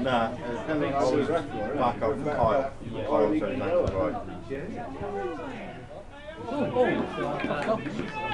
No, was back up for Kyle. Kyle said you, right. Oh, oh,